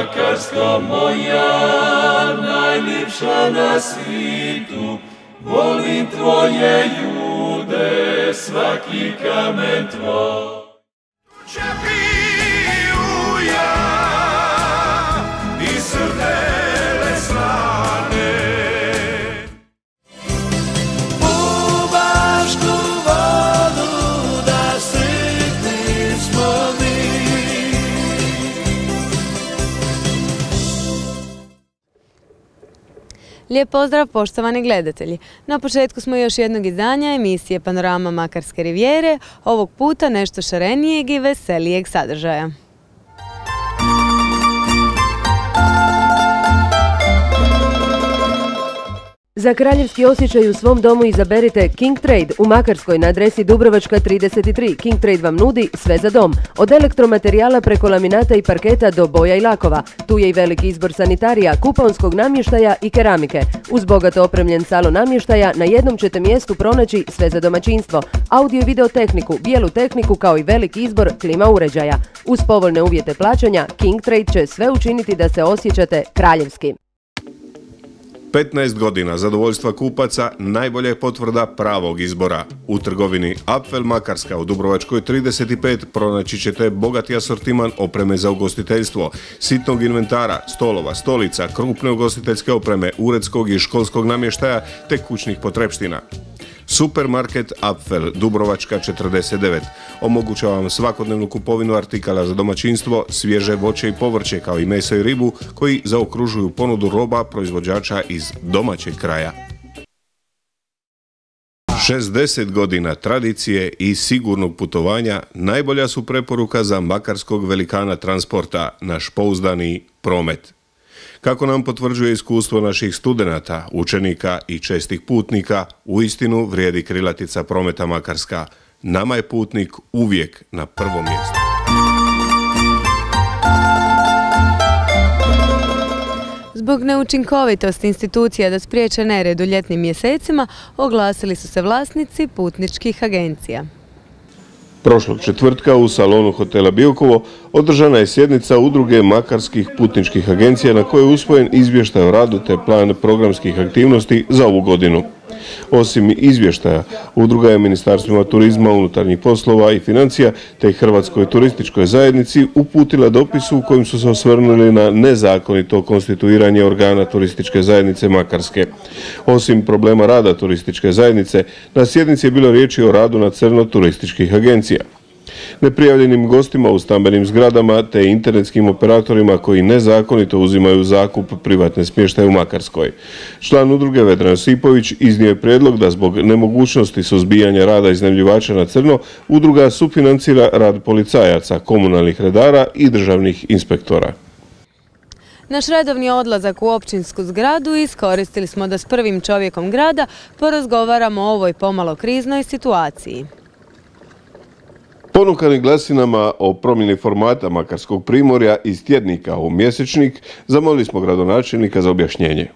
Makarsko moja, najljepša na svitu, volim tvoje jude, svaki kamen tvoj. Lijep pozdrav poštovani gledatelji. Na početku smo još jednog izdanja emisije Panorama Makarske rivijere, ovog puta nešto šarenijeg i veselijeg sadržaja. Za kraljevski osjećaj u svom domu izaberite King Trade u Makarskoj na adresi Dubrovačka 33. King Trade vam nudi sve za dom. Od elektromaterijala preko laminata i parketa do boja i lakova. Tu je i veliki izbor sanitarija, kuponskog namještaja i keramike. Uz bogato opremljen salon namještaja na jednom ćete mjestu pronaći sve za domaćinstvo. Audio i video tehniku, bijelu tehniku kao i veliki izbor klima uređaja. Uz povoljne uvjete plaćanja King Trade će sve učiniti da se osjećate kraljevski. 15 godina zadovoljstva kupaca najbolja je potvrda pravog izbora. U trgovini Apfel Makarska u Dubrovačkoj 35 pronaći ćete bogati asortiman opreme za ugostiteljstvo, sitnog inventara, stolova, stolica, krupne ugostiteljske opreme, uredskog i školskog namještaja te kućnih potrepština. Supermarket Apfel Dubrovačka 49 omogućava vam svakodnevnu kupovinu artikala za domaćinstvo, svježe voće i povrće kao i meso i ribu koji zaokružuju ponudu roba proizvođača iz domaćeg kraja. 60 godina tradicije i sigurnog putovanja najbolja su preporuka za makarskog velikana transporta, naš pouzdani promet. Kako nam potvrđuje iskustvo naših studenata, učenika i čestih putnika, u istinu vrijedi krilatica prometa Makarska. Nama je putnik uvijek na prvom mjestu. Zbog neučinkovitosti institucija da spriječe nered u ljetnim mjesecima, oglasili su se vlasnici putničkih agencija. Prošlog četvrtka u salonu hotela Biokovo održana je sjednica udruge makarskih putničkih agencija na kojoj je usvojen izvještaj o radu te plan programskih aktivnosti za ovu godinu. Osim izvještaja, udruga je Ministarstvima turizma, unutarnjih poslova i financija te Hrvatskoj turističkoj zajednici uputila dopis u kojem su se osvrnuli na nezakonito konstituiranje organa turističke zajednice Makarske. Osim problema rada turističke zajednice, na sjednici je bilo riječi o radu na crno turističkih agencija neprijavljenim gostima u stambenim zgradama te internetskim operatorima koji nezakonito uzimaju zakup privatne smještaje u Makarskoj. Član udruge Vedran Sipović iznio je predlog da zbog nemogućnosti suzbijanja rada iznajmljivača na crno udruga sufinancira rad policajaca, komunalnih redara i državnih inspektora. Naš redovni odlazak u općinsku zgradu iskoristili smo da s prvim čovjekom grada porazgovaramo o ovoj pomalo kriznoj situaciji. Ponukani glasinama o promjeni formata Makarskog primorja iz tjednika u mjesečnik, zamolili smo gradonačelnika za objašnjenje.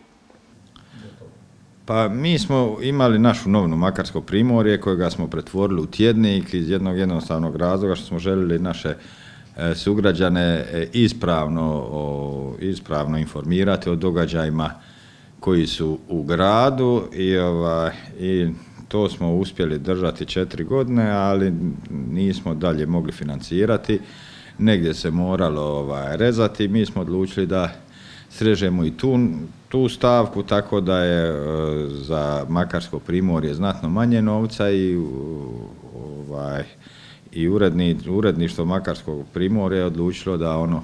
Pa mi smo imali našu novnu Makarsko primorje kojega smo pretvorili u tjednik iz jednog jednostavnog razloga što smo željeli naše e, sugrađane e, ispravno, ispravno informirati o događajima koji su u gradu i, ovaj, i to smo uspjeli držati četiri godine, ali nismo dalje mogli financirati. Negdje se moralo ovaj, rezati. Mi smo odlučili da srežemo i tu, tu stavku, tako da je e, za Makarsko primorje znatno manje novca i ovaj, i uredni, uredništvo Makarskog primorja je odlučilo da ono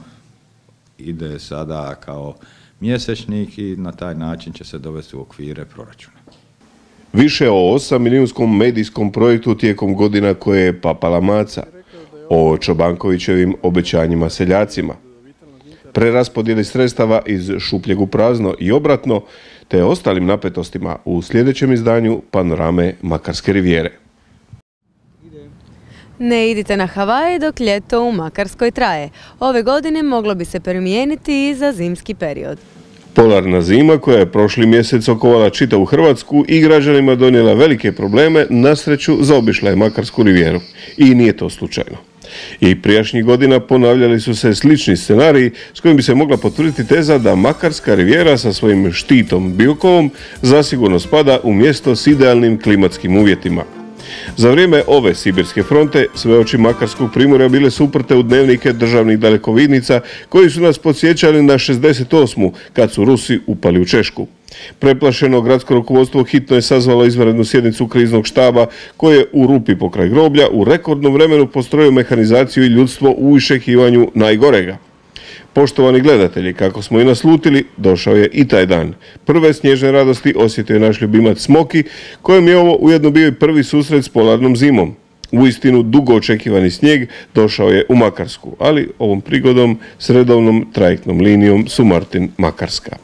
ide sada kao mjesečnik i na taj način će se dovesti u okvire proračuna. Više o 8 milijunskom medijskom projektu tijekom godina koje je papala maca, o Čobankovićevim obećanjima seljacima, preraspodjeli sredstava iz šupljeg u prazno i obratno, te ostalim napetostima u sljedećem izdanju Panorame Makarske rivijere. Ne idite na Havaje dok ljeto u Makarskoj traje. Ove godine moglo bi se primijeniti i za zimski period. Polarna zima koja je prošli mjesec okovala čitavu Hrvatsku i građanima donijela velike probleme, na sreću zaobišla je Makarsku rivijeru. I nije to slučajno. I prijašnjih godina ponavljali su se slični scenariji s kojim bi se mogla potvrditi teza da Makarska rivijera sa svojim štitom Biokovom zasigurno spada u mjesto s idealnim klimatskim uvjetima. Za vrijeme ove Sibirske fronte sve oči Makarskog primorja bile su uprte u dnevnike državnih dalekovidnica koji su nas podsjećali na 68. kad su Rusi upali u Češku. Preplašeno gradsko rukovodstvo hitno je sazvalo izvanrednu sjednicu kriznog štaba koje je u rupi pokraj groblja u rekordnom vremenu postrojio mehanizaciju i ljudstvo u išekivanju najgorega. Poštovani gledatelji, kako smo i naslutili, došao je i taj dan. Prve snježne radosti osjetio je naš ljubimac Smoki, kojem je ovo ujedno bio i prvi susret s polarnom zimom. U istinu dugo očekivani snijeg došao je u Makarsku, ali ovom prigodom s redovnom trajektnom linijom su Martin Makarska.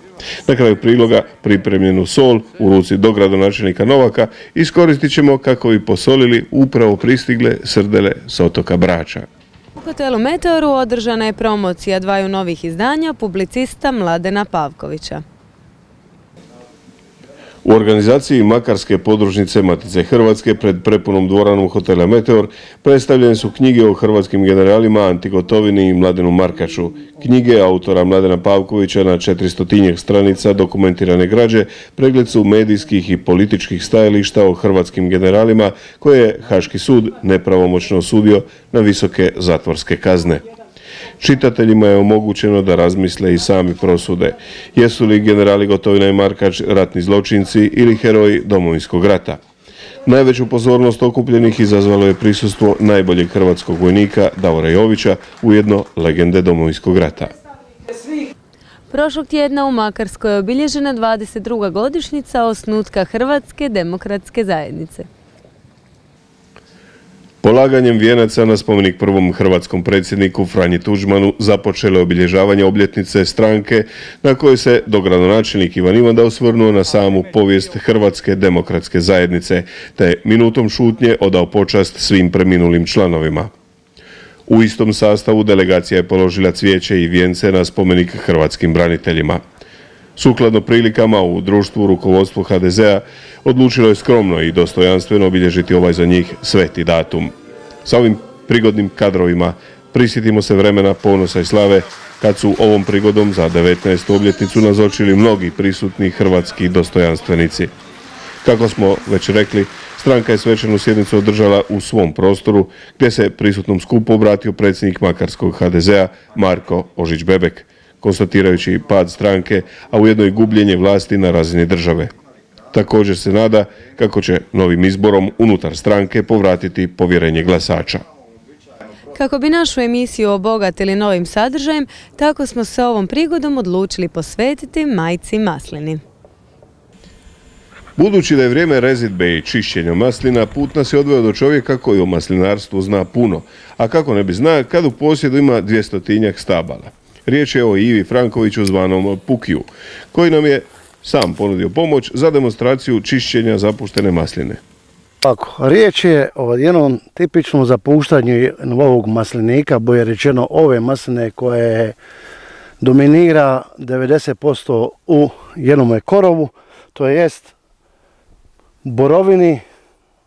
Na kraju priloga pripremljenu sol u ruci do gradonačelnika Novaka iskoristit ćemo kako bi posolili upravo pristigle srdele s otoka Brača. Hotelu Meteoru održana je promocija dvaju novih izdanja publicista Mladena Pavkovića. U organizaciji Makarske podružnice Matice Hrvatske pred prepunom dvoranom hotela Meteor predstavljene su knjige o hrvatskim generalima Anti Gotovini i Mladenu Markaču. Knjige autora Mladena Pavkovića na 400 stranica dokumentirane građe pregled su medijskih i političkih stajališta o hrvatskim generalima koje je Haški sud nepravomoćno osudio na visoke zatvorske kazne. Čitateljima je omogućeno da razmisle i sami prosude. Jesu li generali Gotovina i Markač ratni zločinci ili heroji domovinskog rata? Najveću pozornost okupljenih izazvalo je prisustvo najboljeg hrvatskog vojnika Davora Jovića, ujedno legende domovinskog rata. Prošlog tjedna u Makarskoj je obilježena 22. godišnjica osnutka Hrvatske demokratske zajednice. Polaganjem vijenaca na spomenik prvom hrvatskom predsjedniku Franji Tuđmanu započelo obilježavanje obljetnice stranke na kojoj se dogradonačelnik Ivan Ivanda osvrnuo na samu povijest Hrvatske demokratske zajednice, te minutom šutnje odao počast svim preminulim članovima. U istom sastavu delegacija je položila cvijeće i vijence na spomenik hrvatskim braniteljima. Sukladno prilikama u društvu rukovodstvu HDZ-a odlučilo je skromno i dostojanstveno obilježiti ovaj za njih sveti datum. Sa ovim prigodnim kadrovima prisjetimo se vremena ponosa i slave kad su ovom prigodom za 19. obljetnicu nazočili mnogi prisutni hrvatski dostojanstvenici. Kako smo već rekli, stranka je svečanu sjednicu održala u svom prostoru gdje se prisutnom skupu obratio predsjednik Makarskog HDZ-a Marko Ožić-Bebek konstatirajući pad stranke, a ujedno i gubljenje vlasti na razini države. Također se nada kako će novim izborom unutar stranke povratiti povjerenje glasača. Kako bi našu emisiju obogatili novim sadržajem, tako smo se ovom prigodom odlučili posvetiti majci maslini. Budući da je vrijeme rezidbe i čišćenja maslina, put nas je odveo do čovjeka koji o maslinarstvu zna puno, a kako ne bi zna kad u posjedu ima dvjestotinjak stabala. Riječ je o Ivi Frankoviću zvanom Pukiju, koji nam je sam ponudio pomoć za demonstraciju čišćenja zapuštene masline. Tako, riječ je o jednom tipičnom zapuštanju ovog maslinika, boje rečeno ove masline koje dominira 90% u jednom korovu, to jest borovini,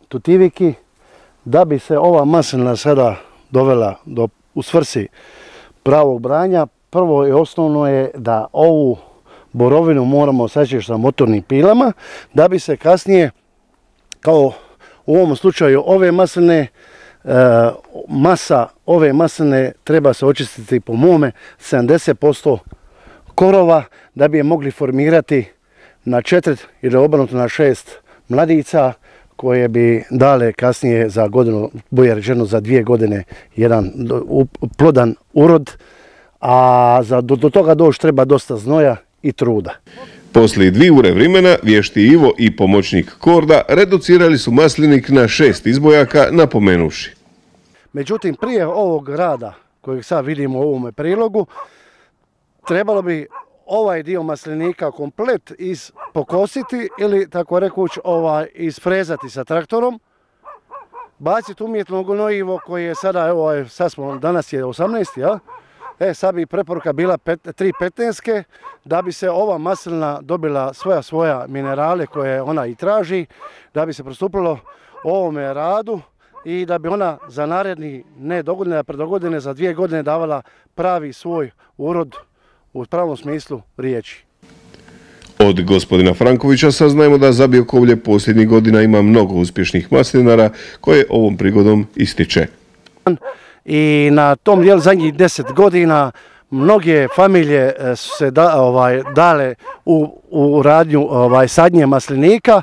tutiviki, da bi se ova maslina sada dovela do, u svrsi pravog branja, prvo i osnovno je da ovu borovinu moramo sačeti sa motornim pilama, da bi se kasnije, kao u ovom slučaju ove masline, e, masa ove masline treba se očistiti po mome 70% korova da bi je mogli formirati na četiri ili obrnuto na šest mladica koje bi dale kasnije za godinu, boje rečeno za dvije godine jedan plodan urod a za, do, do toga doći treba dosta znoja i truda. Poslije dvije ure vremena, vješti Ivo i pomoćnik Korda reducirali su maslinik na šest izbojaka, napomenuši. Međutim, prije ovog rada kojeg sad vidimo u ovome prilogu, trebalo bi ovaj dio maslinika komplet iz pokositi ili tako rekuć ovaj isfrezati sa traktorom, baciti umjetno gnojivo koje je sada, evo, sad smo, danas je 18. Ja? E, sad bi preporuka bila pet, tri petnenske da bi se ova maslina dobila svoja svoja minerale koje ona i traži, da bi se pristupilo ovome radu, i da bi ona za naredni, ne dogodine, a predogodine, za dvije godine davala pravi svoj urod u pravom smislu riječi. Od gospodina Frankovića saznajemo da Zabiokovlje posljednjih godina ima mnogo uspješnih maslinara koje ovom prigodom ističe. I na tom dijelu zadnjih deset godina mnoge familije e, su se da, ovaj, dale u, u radnju ovaj, sadnje maslinika.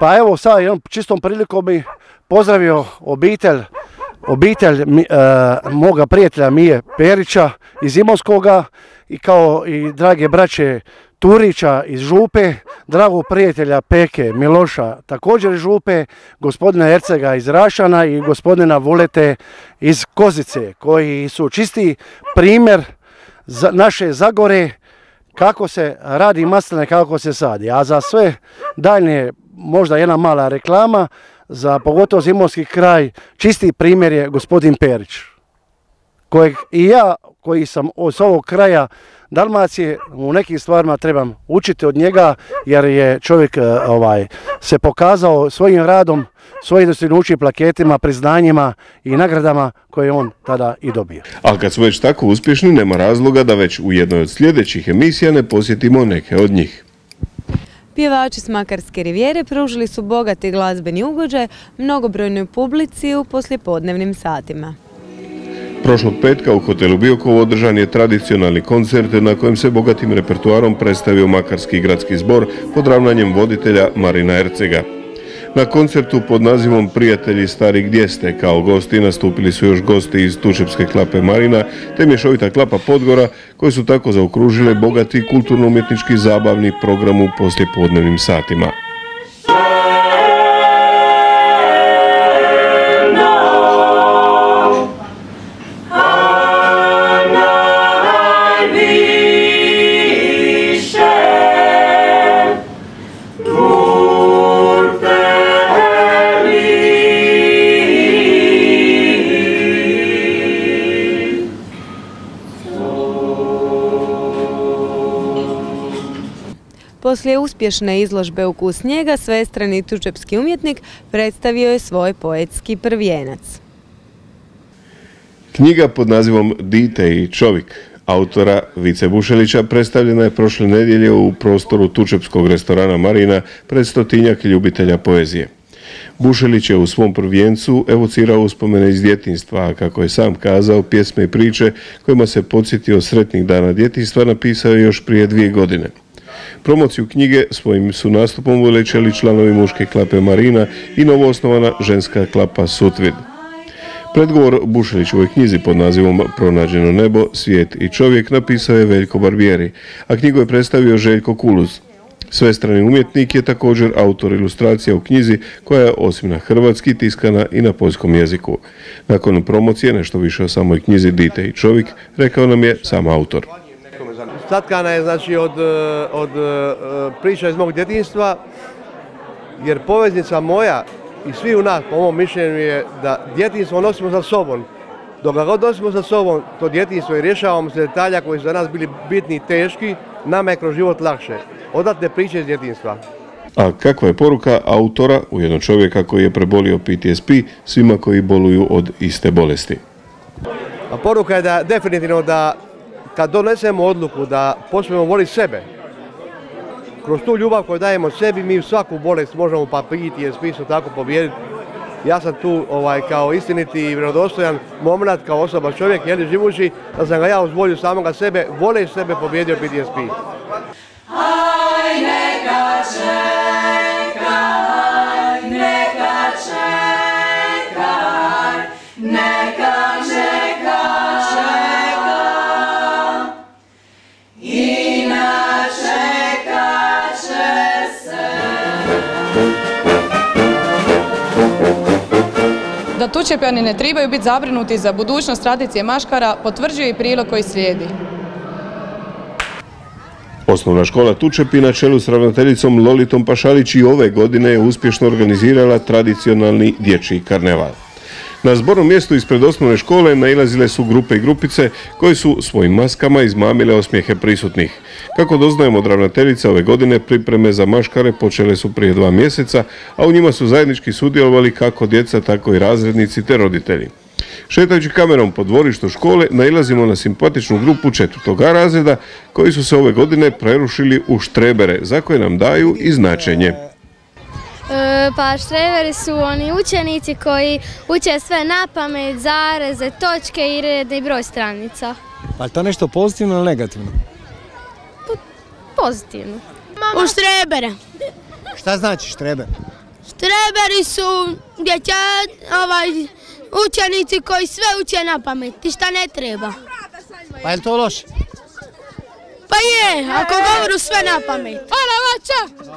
Pa evo sad jednom čistom prilikom bi pozdravio obitelj obitelj e, moga prijatelja Mije Perića iz Imotskoga i kao i drage braće Turića iz Župe, dragog prijatelja Peke Miloša također iz Župe, gospodina Ercega iz Rašana i gospodina Vulete iz Kozice koji su čisti primjer naše Zagore kako se radi masline, kako se sadi. A za sve daljnje možda jedna mala reklama, za pogotovo Zimovski kraj, čisti primjer je gospodin Perić, kojeg i ja koji sam iz ovog kraja Dalmacije u nekim stvarima trebam učiti od njega jer je čovjek e, ovaj se pokazao svojim radom, svojim dostignućim plaketima, priznanjima i nagradama koje je on tada i dobio. A kad su već tako uspješni, nema razloga da već u jednoj od sljedećih emisija ne posjetimo neke od njih. Pjevači s Makarske rivijere pružili su bogati glazbeni ugođaj mnogobrojnoj publici u poslijepodnevnim satima. Prošlog petka u hotelu Biokovo održan je tradicionalni koncert na kojem se bogatim repertuarom predstavio Makarski gradski zbor pod ravnanjem voditelja Marina Ercega. Na koncertu pod nazivom Prijatelji stari gdje ste kao gosti nastupili su još gosti iz Tučepske klape Marina te mješovita klapa Podgora koji su tako zaokružile bogati kulturno-umjetnički zabavni program u poslijepodnevnim satima. Poslije uspješne izložbe Ukus snijega, svestrani tučepski umjetnik predstavio je svoj poetski prvijenac. Knjiga pod nazivom Dite i čovjek autora Vice Bušelića predstavljena je prošle nedjelje u prostoru Tučepskog restorana Marina pred stotinjak ljubitelja poezije. Bušelić je u svom prvijencu evocirao uspomene iz djetinstva, a kako je sam kazao, pjesme i priče kojima se podsjetio sretnih dana djetinstva napisao je još prije dvije godine. Promociju knjige svojim su nastupom uveličali članovi muške klape Marina i novoosnovana ženska klapa Sutvid. Predgovor Bušelićevoj knjizi pod nazivom Pronađeno nebo, svijet i čovjek napisao je Veljko Barbijeri, a knjigu je predstavio Željko Kuluz. Svestrani umjetnik je također autor ilustracija u knjizi koja je osim na hrvatski tiskana i na poljskom jeziku. Nakon promocije nešto više o samoj knjizi Dite i čovjek rekao nam je sam autor. Satkana je znači od, e, od e, priča iz mog djetinstva, jer poveznica moja i svi u nas, po mom mišljenju je da djetinstvo nosimo sa sobom. Dok ga god nosimo sa sobom, to djetinstvo i rješavamo se detalja koji su za nas bili bitni i teški, nama je kroz život lakše. Odatle priče iz djetinstva. A kakva je poruka autora, ujedno čovjeka koji je prebolio PTSP, svima koji boluju od iste bolesti? A poruka je da definitivno da kad donesemo odluku da počnemo voliti sebe, kroz tu ljubav koju dajemo sebi, mi svaku bolest možemo pa PTSP isto tako pobijediti. Ja sam tu ovaj, kao istiniti i vjerodostojan moment kao osoba čovjek, jeli živući, da sam ga ja uz volju samoga sebe, voleći sebe pobjedio PTSP. Da Tučepjani ne trebaju biti zabrinuti za budućnost tradicije maškara potvrđuje i prilog koji slijedi. Osnovna škola Tučepi na čelu s ravnateljicom Lolitom Pašalić i ove godine je uspješno organizirala tradicionalni dječji karneval. Na zbornom mjestu ispred osnovne škole nailazile su grupe i grupice koji su svojim maskama izmamile osmijehe prisutnih. Kako doznajemo od ravnateljice ove godine, pripreme za maškare počele su prije dva mjeseca, a u njima su zajednički sudjelovali kako djeca, tako i razrednici te roditelji. Šetajući kamerom po dvorištu škole nailazimo na simpatičnu grupu četvrtog A razreda koji su se ove godine prerušili u štrebere za koje nam daju i značenje. E, Pa štreberi su oni učenici koji uče sve na pamet, zareze, točke i redni broj stranica. Pa je to nešto pozitivno ili negativno? Pozitivno. U štrebere. Šta znači štrebe? Štreberi su djeća, ovaj, učenici koji sve uče na pamet i šta ne treba. Pa je li to loše? Pa je, ako govoru sve na pamet. Ona vaća!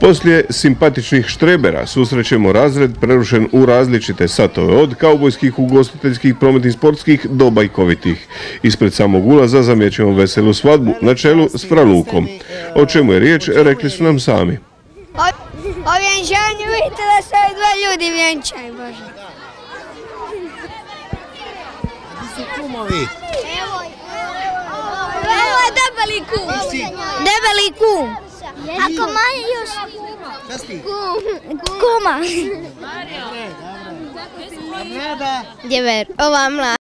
Poslije simpatičnih štrebera susrećemo razred prerušen u različite satove, od kaubojskih, ugostiteljskih, prometnih, sportskih do bajkovitih. Ispred samog ulaza zamjećujemo veselu svadbu na čelu s pralukom. O čemu je riječ, rekli su nam sami. O vjenčanju vidite da se dva ljudi vjenčaju, Bože. Kumovi. Evo je debeli kum. Debeli kum. Ako Marius. Kuma. Kuma. Dever. Ova mla.